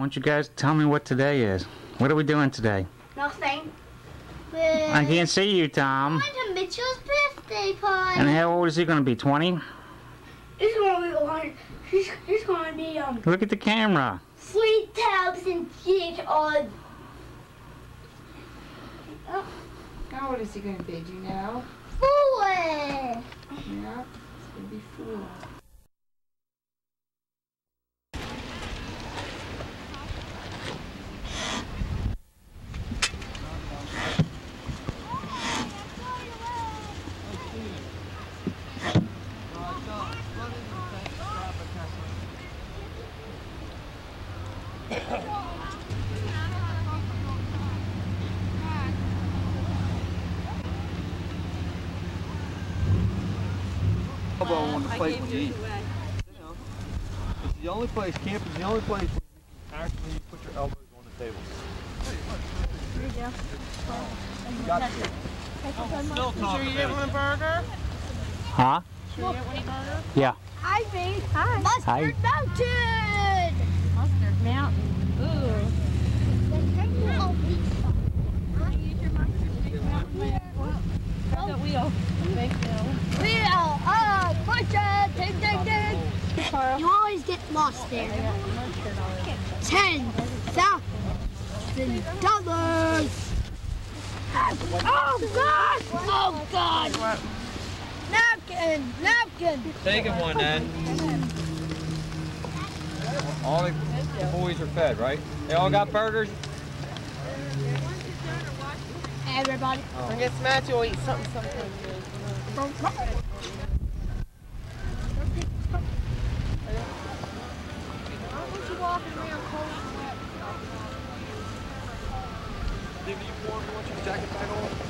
don't you guys tell me what today is? What are we doing today? Nothing. I can't see you, Tom. Going to Mitchell's birthday party. And how old is he going to be? 20? He's gonna be one. He's, he's gonna be um Look at the camera. three thousand years old. How old is he going to be? Do you know? Four. Yeah. It's going to be four. Elbow on the plate when you eat. It's the only place, camp is the only place where you can actually put your elbows on the table. There You got to. Still talking you didn't want a burger? Huh? Sure you didn't want a burger? Yeah. Hi, babe. Hi. Mustard Hi. Mountain. Mustard Mountain. Ooh. Grab that wheel. Thank you. We are oh, ding, ding, ding. You always get lost there. Ten thousand dollars. Oh God! Oh God! Napkin, napkin. Take him one then. All the boys are fed, right? They all got burgers? Everybody. Oh. I guess Matthew will eat something sometime. Give you warm, you want your jacket back on?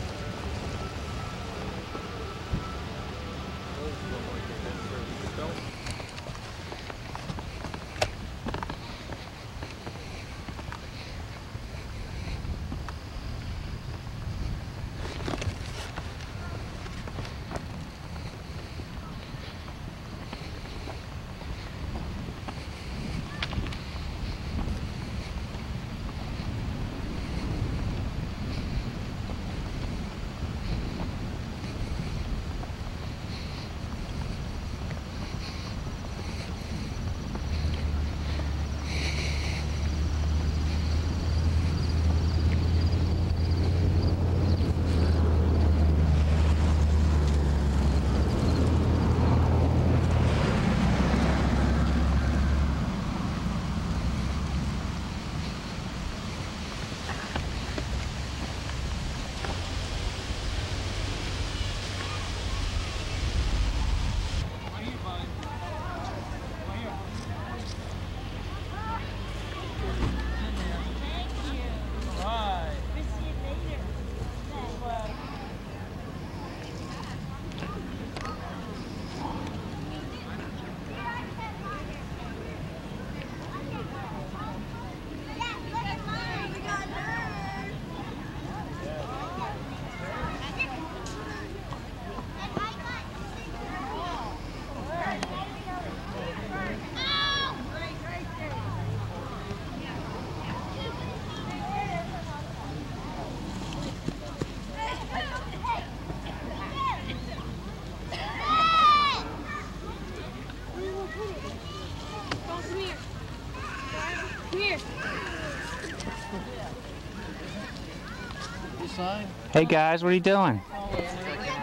Hey guys, what are you doing?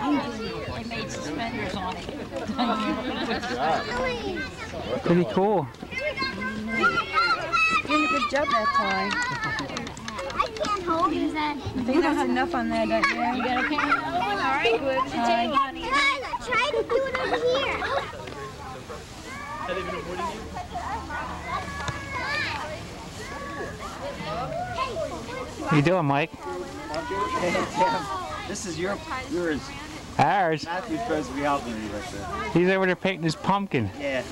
I made suspenders on it. Pretty cool. Doing a good job that time. I can't hold his head. I think that's enough on there, don't you? You got okay? All right. What was it take, honey? Guys, try to do it over here. What you doing, Mike? Tim, this is your, yours. Ours. Matthew's supposed to be helping me with this. He's over there painting his pumpkin. Yeah.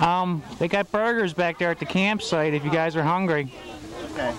Um, they got burgers back there at the campsite if you guys are hungry. Okay.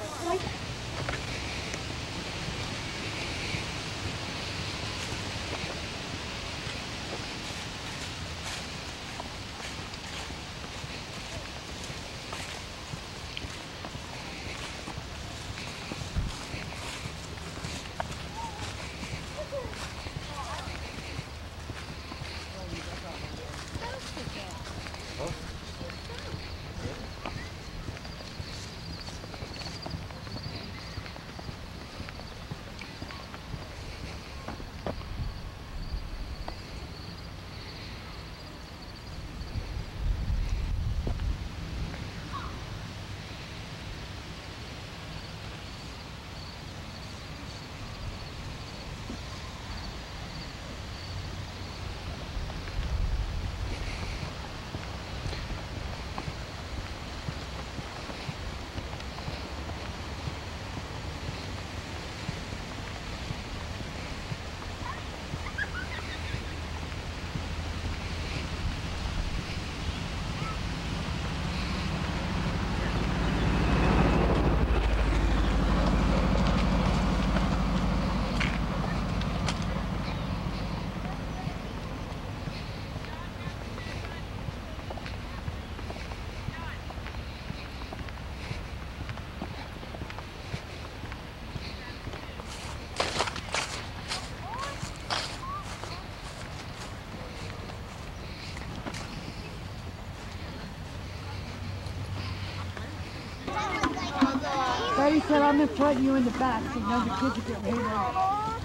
Betty said I'm in front, you in the back, so none of the kids are getting hit on.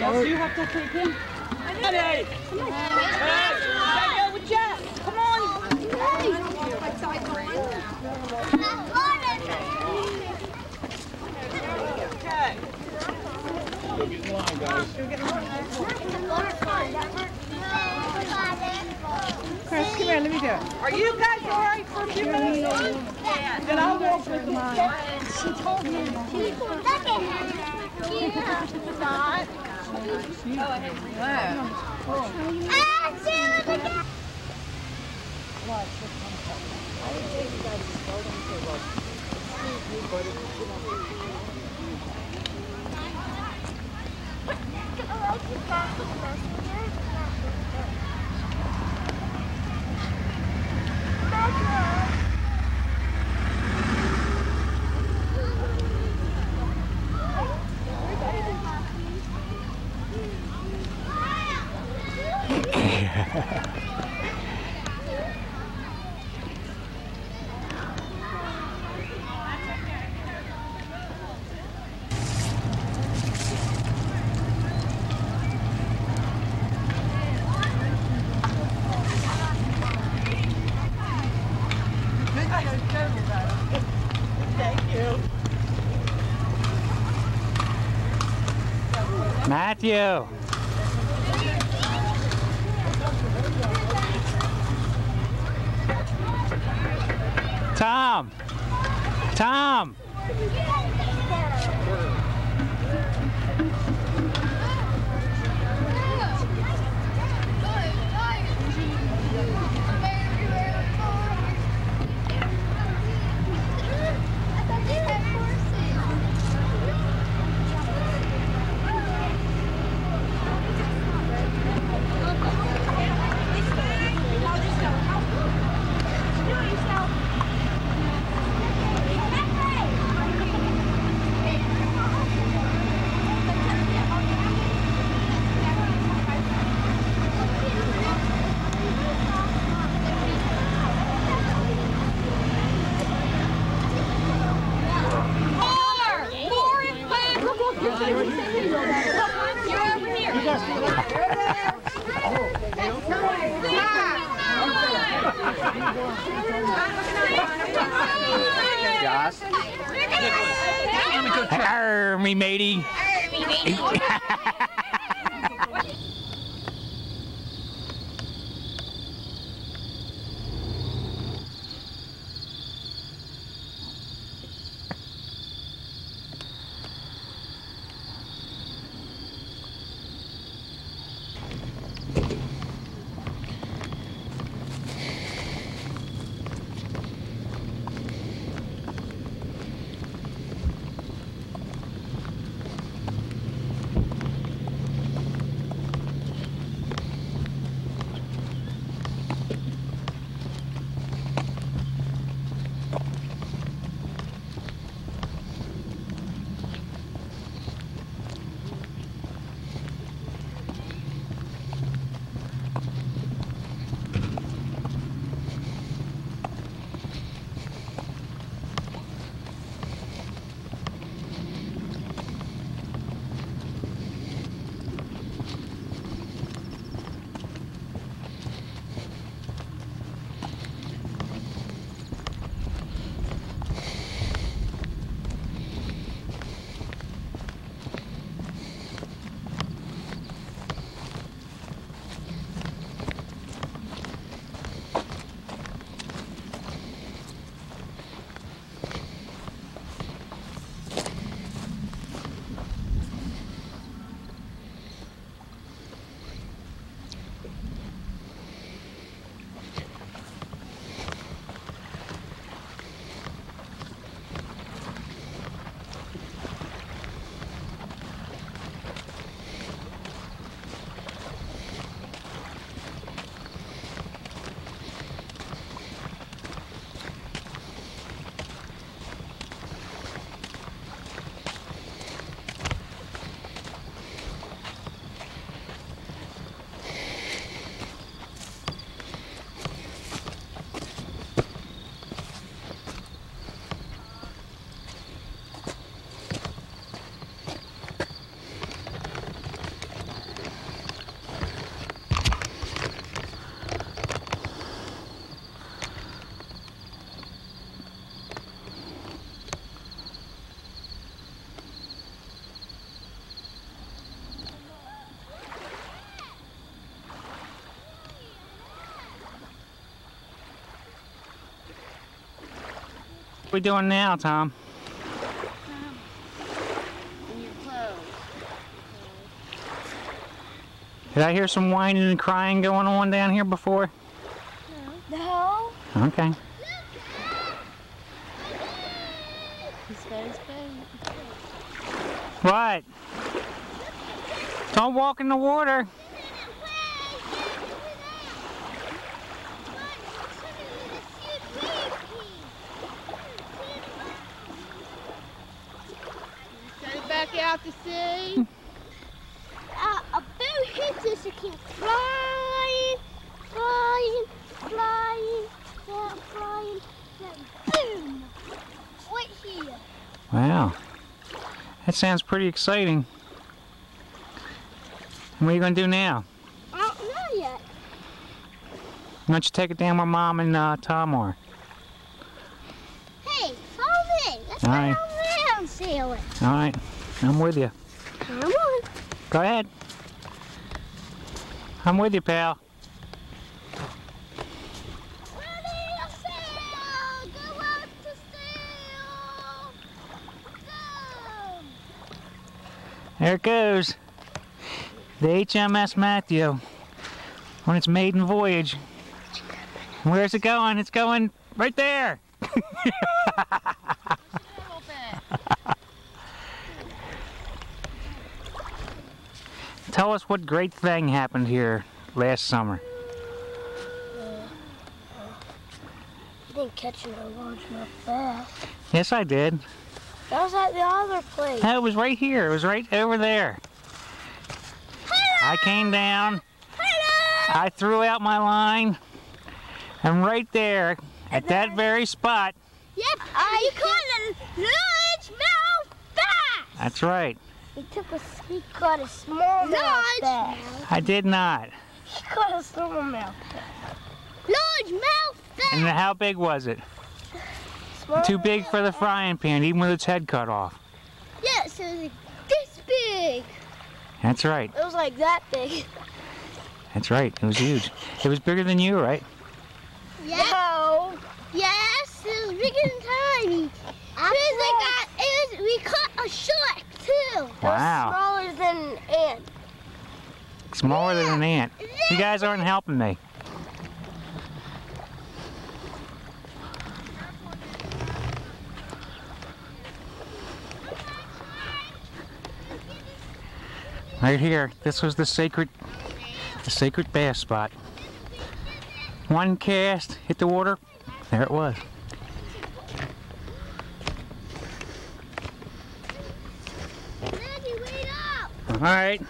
Yes, you have to take him. Hey! Hey! Go with Jack. Come on. Okay. Chris, come here, let me do it. Are you guys all right for a few minutes? Then I'll walk with mine. She told me. Look at her. Yeah. Not. Ah, she was a Matthew. Tom. Tom. Josh. Arr, me matey. What are we doing now, Tom? In your clothes. Did I hear some whining and crying going on down here before? No. Okay. He's got his phone. What? Don't walk in the water. Out to sea. Uh, a boat hits us, it flying, flying, flying, then boom! Right here. Wow. That sounds pretty exciting. And what are you going to do now? I don't know yet. Why don't you take it down where Mom and uh, Tom are? Hey, follow me. Let's All go right. around sailing. All right. I'm with you. Come on. Go ahead. I'm with you, pal. Ready to sail. Go out to sail. Go. There it goes. The HMS Matthew on its maiden voyage. Where's it going? It's going right there. Tell us what great thing happened here last summer. Uh, didn't catch no largemouth bass. Yes, I did. That was at the other place. That was right here. It was right over there. Hello! I came down. Hello! I threw out my line. And right there, at that very spot, Yep, I caught a largemouth bass. that's right. He took a, he caught a smallmouth bass. I did not. He caught a smallmouth bass. Largemouth bass. And how big was it? Too big for the frying pan, even with its head cut off. Yes, it was like this big. That's right. It was like that big. That's right. It was huge. It was bigger than you, right? Yeah. No. Yes, it was bigger than tiny. It was like a, it was, we caught a shark too. Wow. Smaller than an ant. Smaller than an ant. You guys aren't helping me. Right here, this was the sacred, the sacred bass spot. One cast, hit the water, there it was. Daddy, wait up. All right,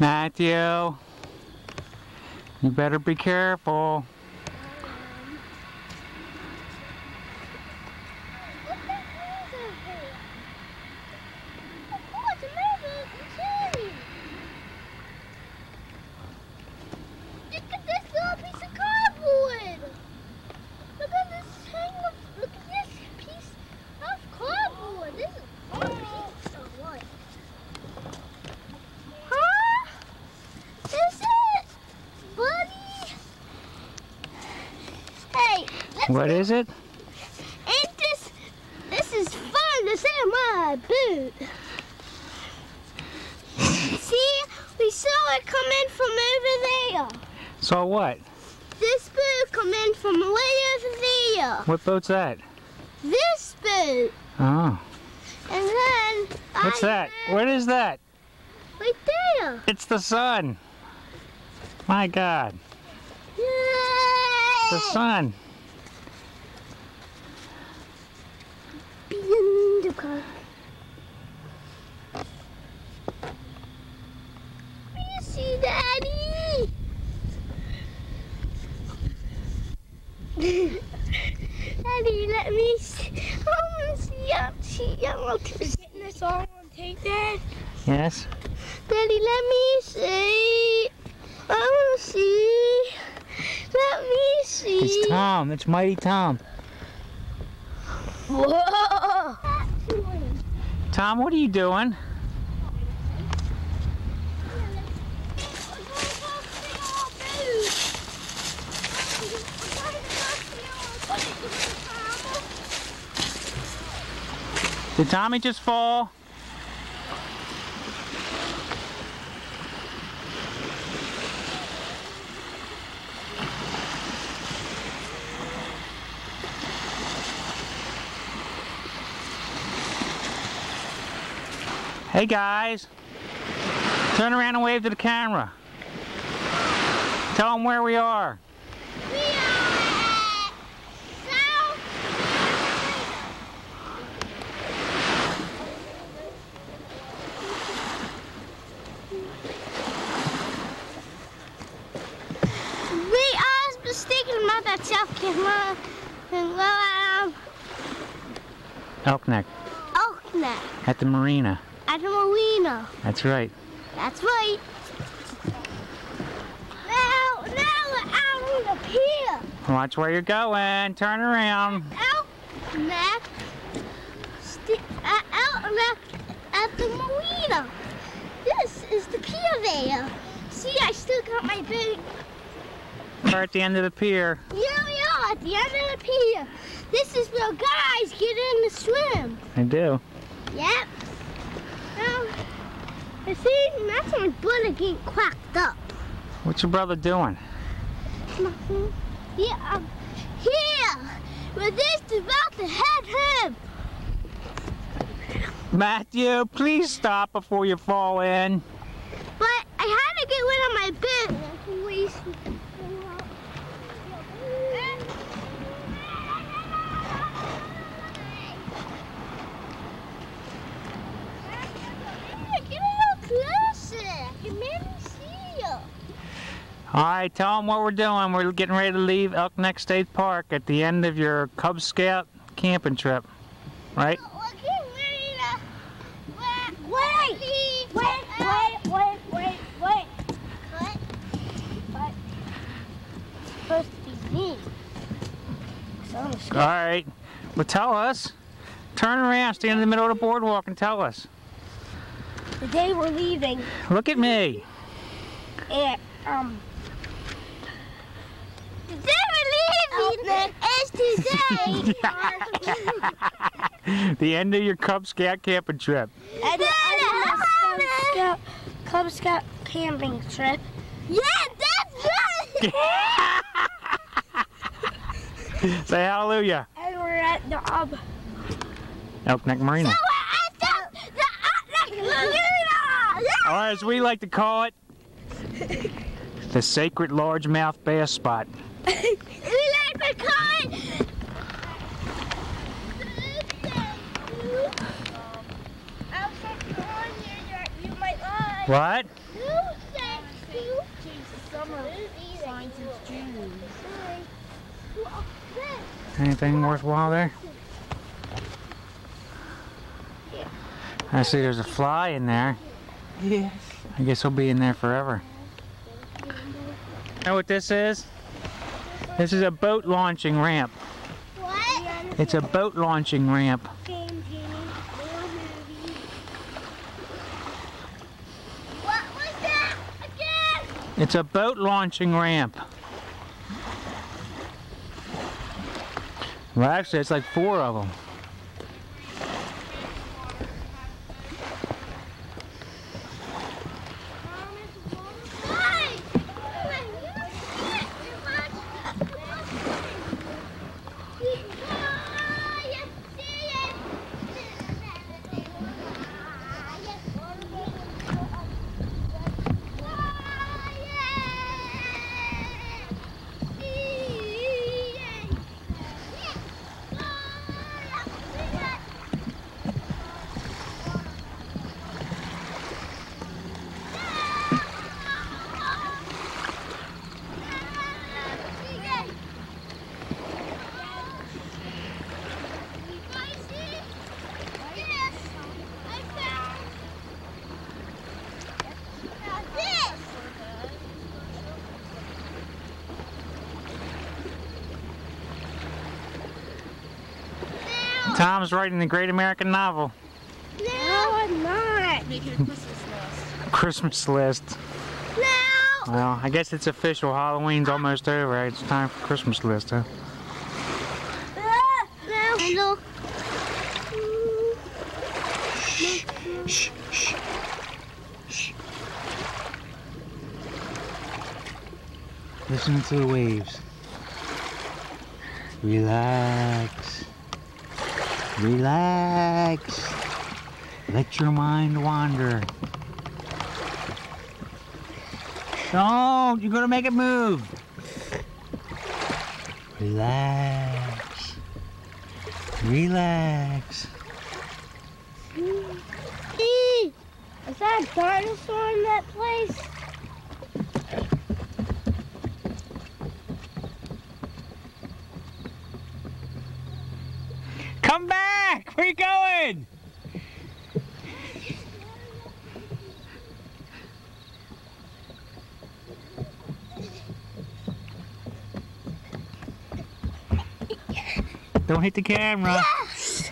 Matthew, you better be careful. Look at this little piece of cardboard. Look at this hang of, look at this piece of cardboard. This is one piece of wood. Huh? Is it, buddy? Hey, let's What is it? Ain't this, this is fun to say my boot. See, we saw it come in from over there. Saw what? This boot come in from way over there. What boat's that? This boot. Oh, And then what's I that? What is that? Right there. It's the sun. My God, the sun. The. You see, Daddy? Daddy, let me see. I want to see. To see. I want to see. Getting this all on tape, Dad? Yes. Daddy, let me see. I want to see. Let me see. It's Tom. It's Mighty Tom. Whoa. Tom, what are you doing? Did Tommy just fall? Hey guys, turn around and wave to the camera. Tell them where we are. We are at South We are mistaken about that South Carolina well, um, Elk Neck Oak Neck at the marina. At the marina. That's right. That's right. Now, now we're out on the pier. Watch where you're going. Turn around. Out. Sti- uh, out neck at the marina. This is the pier there. See, I still got my big. We're at the end of the pier. Here we are at the end of the pier. This is where guys get in to swim. I do. Yep. You see, that's my butt getting cracked up. What's your brother doing? Nothing. Yeah, um, here. But this is about to hit him. Matthew, please stop before you fall in. But I had to get rid of my bib. Get a little closer. I can maybe see you. All right, tell them what we're doing. We're getting ready to leave Elk Neck State Park at the end of your Cub Scout camping trip, right? We're getting ready to. Wait! Wait! Wait, wait, wait, wait, wait. What? It's supposed to be me. All right. Well, tell us. Turn around, stand in the middle of the boardwalk and tell us. The day we're leaving, Look at me. it, um, Today we're leaving is today. the end of your Cub Scout camping trip. and, and the Cub Scout, Cub Scout camping trip. yeah, that's right. Say hallelujah. And we're at the, um, Elk Neck Marina. So we're the, the Atlas Marina. Or as we like to call it, the sacred largemouth bass spot. We like to call it. you might lie. What? Anything worthwhile there? I see there's a fly in there. Yes. I guess he'll be in there forever. Know what this is? This is a boat launching ramp. What? It's a boat launching ramp. What was that again? It's a boat launching ramp. Well, actually, it's like four of them. Guys, when you see it, you watch Ah, you see it. Ah, yeah. Tom's writing the great American novel, No, I'm not. Making a Christmas list. Christmas list. No. Well, I guess it's official. Halloween's almost over. It's time for Christmas list, huh? No. Hello. Shh, shh. Listen to the waves. Relax. Relax. Let your mind wander. Don't! You're gonna make it move. Relax. Relax. Is that a dinosaur in that place? Come back! Where you going? Don't hit the camera. Yes!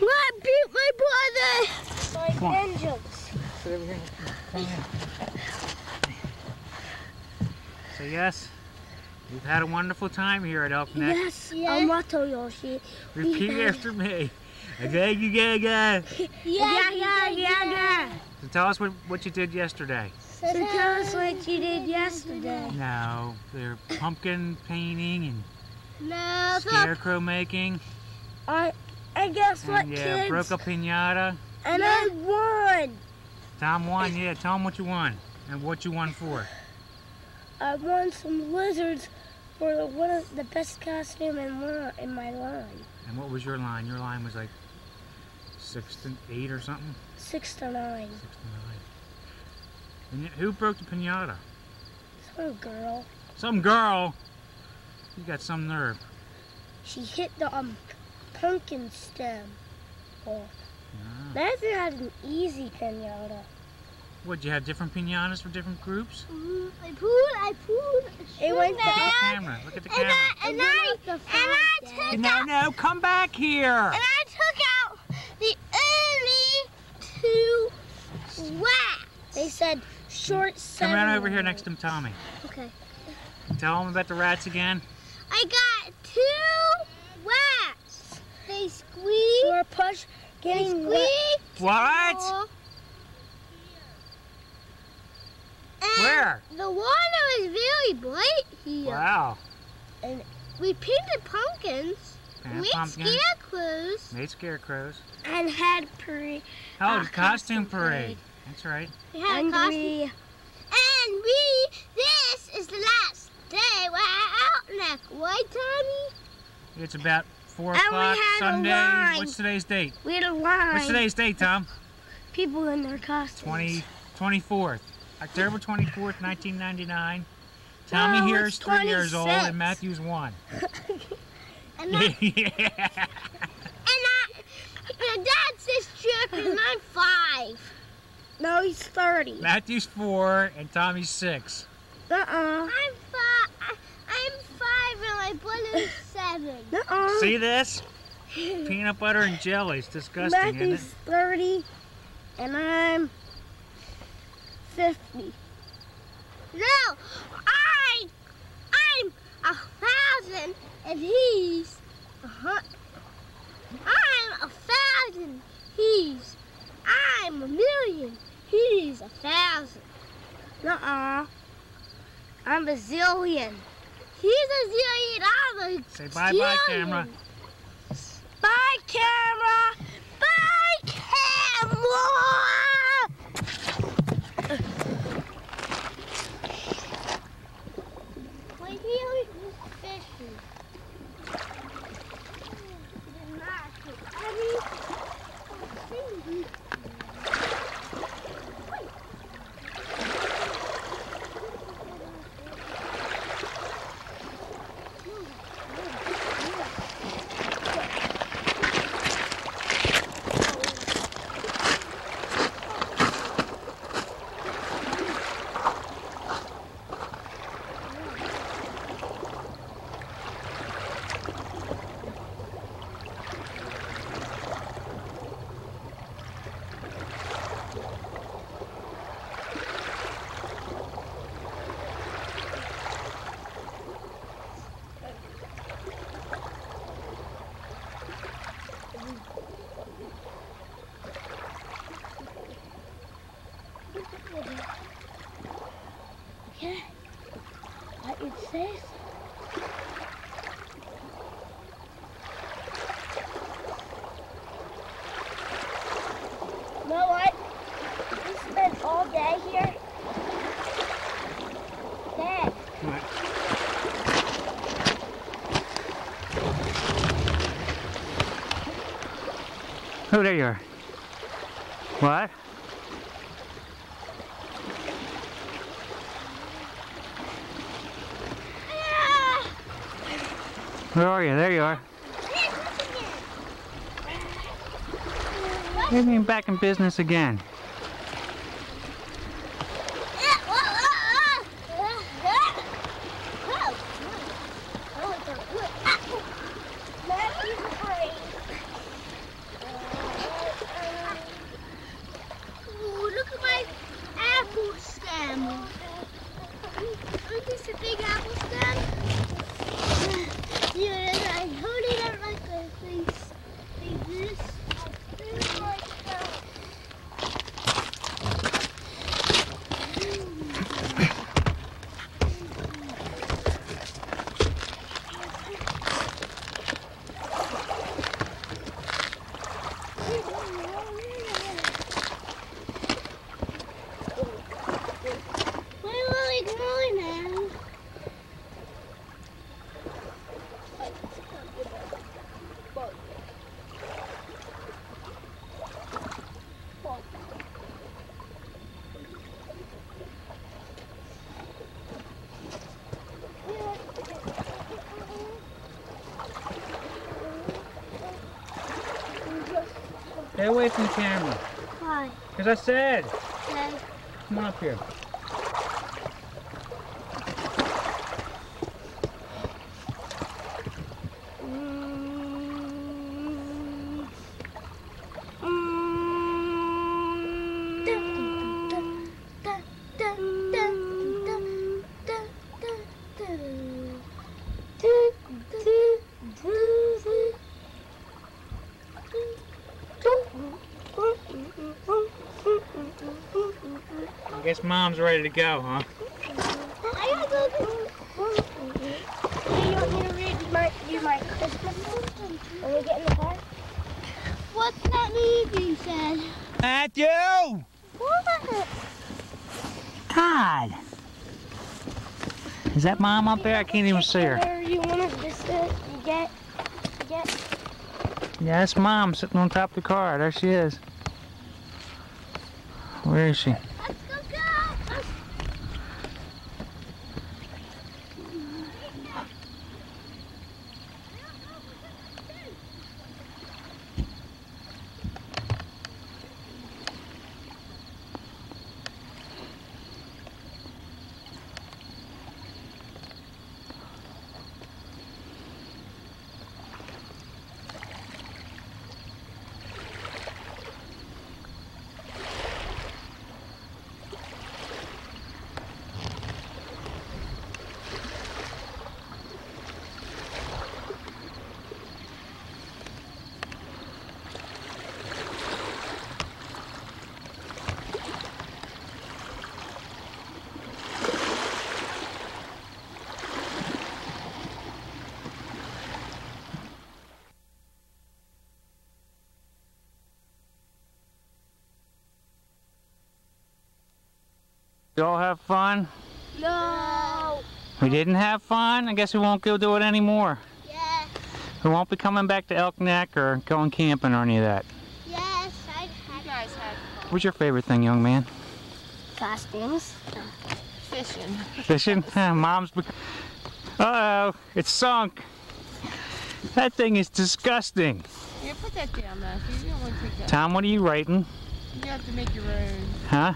I beat my brother! Like Come on. vengeance. So yes, we've had a wonderful time here at Elk Neck. Yes, Amato Yoshi. Repeat after me. You go, go. Yeah, yeah, yeah, yeah. So tell us what, what you did yesterday. So tell us what you did yesterday. No, they're pumpkin painting and No. scarecrow making. I, I guess what, And yeah, kids? broke a pinata. And I won. Tom won, yeah. Tell him what you won and what you won for. I won some lizards for the one of the best costume in my line. And what was your line? Your line was like six to eight or something? Six to nine. Six to nine. And who broke the pinata? Some girl. Some girl. You got some nerve. She hit the um pumpkin stem off. Ah. Matthew had an easy pinata. What, you have different pinatas for different groups? Mm, I pulled, I pulled. It went down. Look at the camera. Look at the And camera. I, and I, and I took No, no, come back here. and I took out two wax. They said short Come seven. right over here next to Tommy. Okay. Tell him about the rats again. I got two wax. They squeak. Or push They getting wet. squeak. What? And Where? The water is very bright here. Wow. And we painted pumpkins. And we pumpkin. scarecrows. Made scarecrows. and had parade. Oh, the costume costume parade. parade. That's right. We had a And costume. we And we, this is the last day we're out neck, right, Tommy? It's about 4 And we o'clock had a Sunday. line. What's today's date? we had a line. What's today's date, Tom? People in their costumes. 20, 24th. October 24th, 1999. Tommy No, here it's is three years old and Matthew's one. And, I, yeah. and I, your dad says jerk and I'm five. No, he's thirty. Matthew's four and Tommy's six. Uh uh I'm five. I'm five and my brother's seven. Uh uh. See this? Peanut butter and jelly. It's disgusting, isn't Matthew's it? thirty, and I'm fifty. No, I, I'm a thousand and he's a hundred. I'm a thousand. He's. I'm a million. He's a thousand. Uh uh. I'm a zillion. He's a zillion. I'm a Say bye-bye, camera. Says. You know what? We spent all day here. Dad. Oh, there you are. What? Ah! Where are you? There you are. You're back in business again. Ooh, look at my apple stem. Isn't this a big apple stem? Yeah, and I hold it out like a face. Like this. This like that. Where will we go now? Stay away from the camera. Why? As I said, Okay. come on up here. Mom's ready to go, huh? I gotta go. Hey, you want me to read my, do my Christmas song when we get in the car? What's that movie said? Matthew! What? God! Is that mom up there? I can't even see her. Whatever you want to just uh, you get, you get. Yeah, that's mom sitting on top of the car. There she is. Where is she? Let's go go. You all have fun? No. We didn't have fun? I guess we won't go do it anymore. Yes. We won't be coming back to Elk Neck or going camping or any of that. Yes. I You had guys had What's your favorite thing, young man? Costumes. fishing. Fishing? Mom's. bec- Uh-oh, it's sunk. That thing is disgusting. Yeah, put that down, Matthew. You don't want to take that. Tom, what are you writing? You have to make your own. Huh?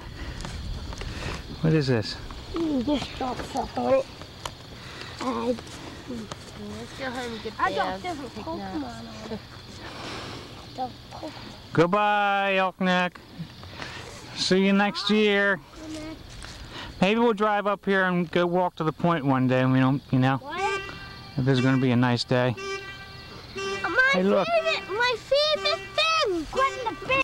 What is this? You just drop stuff on it. I, let's go home and get I got baths, different take Pokemon on it. Pokemon. Goodbye, Elk Neck. See you next year. Maybe we'll drive up here and go walk to the point one day and we don't, you know, What? if there's going to be a nice day. My Hey, look. favorite, my favorite thing. What's the big?